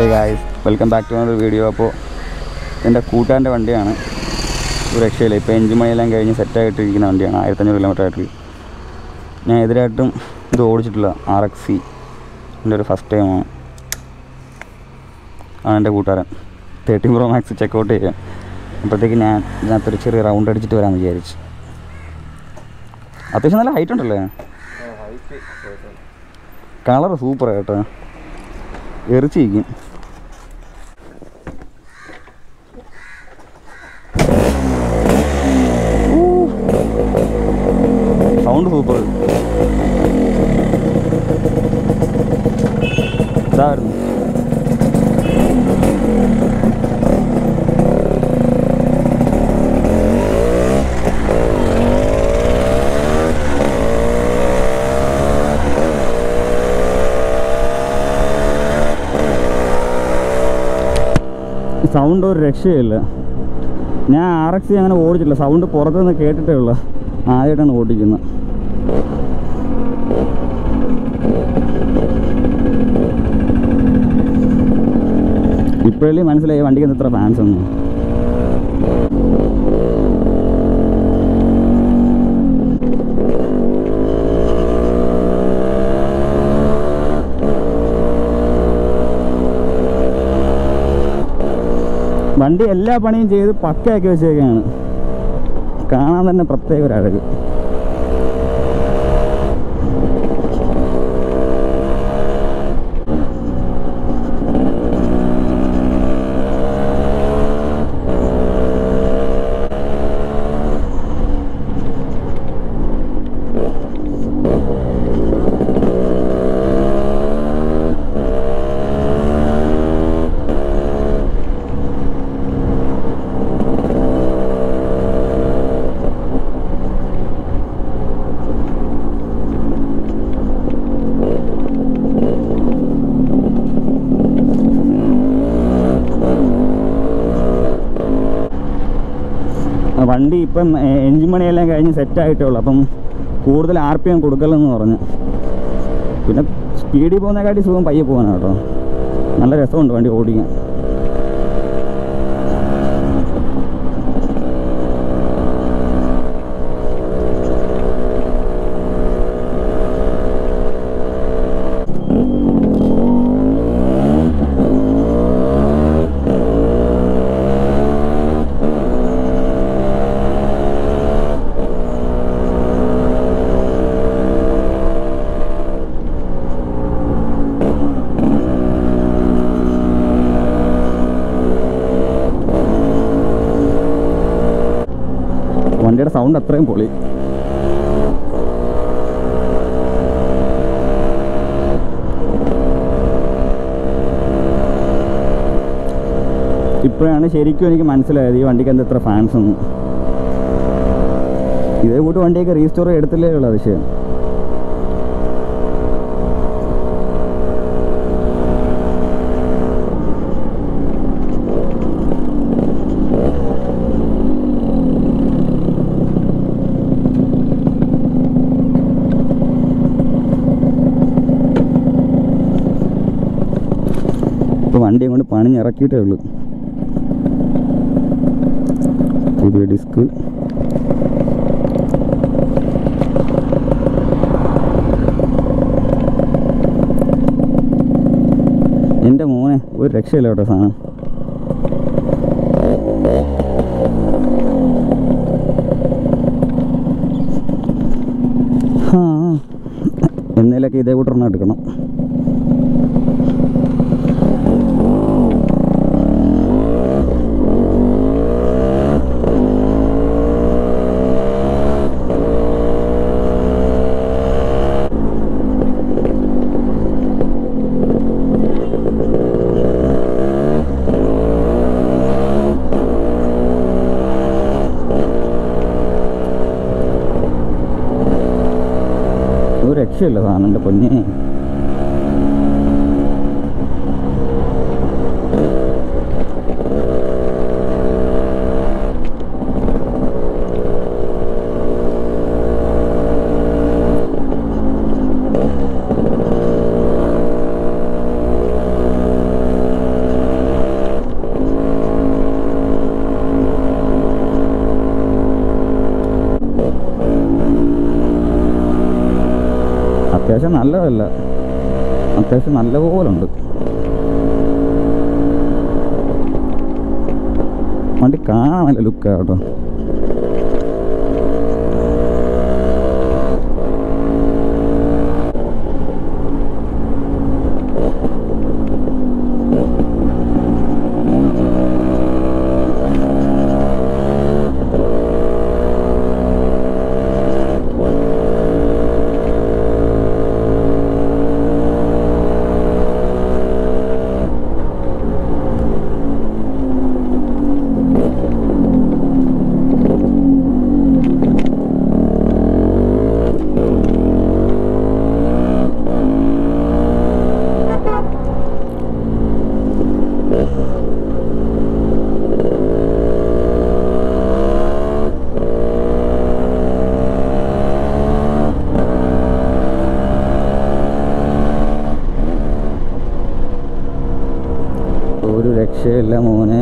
Hey guys welcome back to another video അപ്പോൾ എന്റെ കൂട്ടുകാരന്റെ വണ്ടിയാണ്. ഒരു രക്ഷയില്ല ഇപ്പോൾ എഞ്ചിൻ മണിയെല്ലാം കഴിഞ്ഞ് സെറ്റായിട്ടിരിക്കുന്ന വണ്ടിയാണ്. ആയിരത്തഞ്ഞൂറ് കിലോമീറ്റർ ആയിട്ട്. ഞാൻ എതിരായിട്ടും ഇത് ഓടിച്ചിട്ടില്ല. ആർ എക്സ് സി എന്റെ ഒരു ഫസ്റ്റ് ടൈമാണ് ആണ്. എന്റെ കൂട്ടുകാരൻ. തേർട്ടീൻ പ്രോ മാക്സ് ചെക്കൗട്ട് ചെയ്യാം അപ്പോഴത്തേക്ക് ഞാൻ ഇതിനകത്തൊരു ചെറിയ റൗണ്ട് അടിച്ചിട്ട് വരാമെന്ന് വിചാരിച്ചു. അത്യാവശ്യം നല്ല ഹൈറ്റ് ഉണ്ടല്ലേ? കളർ സൂപ്പർ കേട്ടോ. എറിച്ചിരിക്കും. Sound super. ഇതായിരുന്നു. സൗണ്ട് ഒരു രക്ഷയില്ല. ഞാൻ ആർ എക്സ് അങ്ങനെ ഓടിച്ചിട്ടില്ല. സൗണ്ട് പുറത്തുനിന്ന് കേട്ടിട്ടേ ഉള്ളൂ. ആദ്യമായിട്ടാണ് ഓടിക്കുന്നത്. ഇപ്പോഴല്ലേ മനസ്സിലായി വണ്ടിക്ക് ഇത്ര ഫാൻസ് ഒന്നും. വണ്ടി എല്ലാ പണിയും ചെയ്ത് പക്കയാക്കി വെച്ചേക്കാണ്. കാണാൻ തന്നെ പ്രത്യേക ഒരു അഴക്. വണ്ടി ഇപ്പം എൻജിൻ പണിയെല്ലാം കഴിഞ്ഞ് സെറ്റായിട്ടേ ഉള്ളൂ അപ്പം കൂടുതൽ ആർ പി എം കൊടുക്കലെന്ന് പറഞ്ഞു. പിന്നെ സ്പീഡിൽ പോകുന്നതിനെക്കാട്ടി സുഖം പയ്യെ പോകാനാണ് കേട്ടോ. നല്ല രസമുണ്ട് വണ്ടി ഓടിക്കാൻ. വണ്ടിയുടെ സൗണ്ട് അത്രയും പൊളി. ഇപ്പോഴാണ് ശരിക്കും എനിക്ക് മനസ്സിലായത് ഈ വണ്ടിക്ക് എന്താ ഇത്ര ഫാൻസ് ഒന്നും ഇതേ കൂട്ട് വണ്ടിയൊക്കെ റീസ്റ്റോർ എടുത്തില്ലേ ഉള്ള വിഷയം ഇപ്പോൾ വണ്ടി കൊണ്ട് പണിഞ്ഞിറക്കിയിട്ടേ ഉള്ളൂ. പുതിയ ഡിസ്ക് എന്റെ മോനെ ഒരു രക്ഷയില്ല കേട്ടോ സാധനം. ഇതേ കൂട്ടർന്ന് എടുക്കണം. ഒരു രക്ഷയില്ല സാധനം എന്റെ പൊന്നെ അത്യാവശ്യം നല്ലതല്ല. അത്യാവശ്യം നല്ല പോലുണ്ട് വണ്ടി കാണാൻ നല്ല ലുക്കാട്ടോ കേട്ടോ. ഒരു രക്ഷയില്ല മോനെ.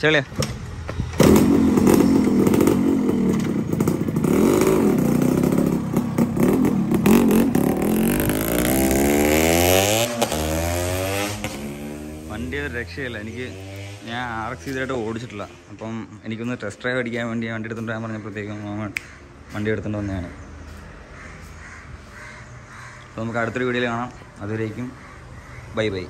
ചെളിയാ വണ്ടി ഒരു രക്ഷയില്ല. എനിക്ക് ഞാൻ ആർ എക്സ് ഇതായിട്ട് ഓടിച്ചിട്ടില്ല. അപ്പം എനിക്കൊന്ന് ടെസ്റ്റ് ഡ്രൈവ് അടിക്കാൻ വേണ്ടി വണ്ടി എടുത്തിട്ട് വരാൻ പറഞ്ഞപ്പോഴത്തേക്കും വണ്ടി എടുത്തിട്ട് വന്നതാണ്. അപ്പോൾ നമുക്ക് അടുത്തൊരു വീഡിയോയിൽ കാണാം. അതുവരേക്കും ബൈ ബൈ.